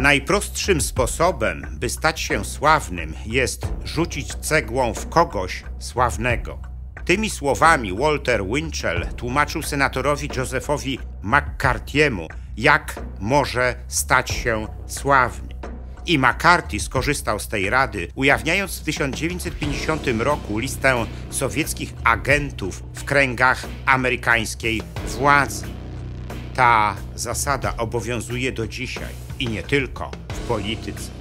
Najprostszym sposobem, by stać się sławnym, jest rzucić cegłą w kogoś sławnego. Tymi słowami Walter Winchell tłumaczył senatorowi Josephowi McCarthy'emu, jak może stać się sławny. I McCarthy skorzystał z tej rady, ujawniając w 1950 roku listę sowieckich agentów w kręgach amerykańskiej władzy. Ta zasada obowiązuje do dzisiaj i nie tylko w polityce.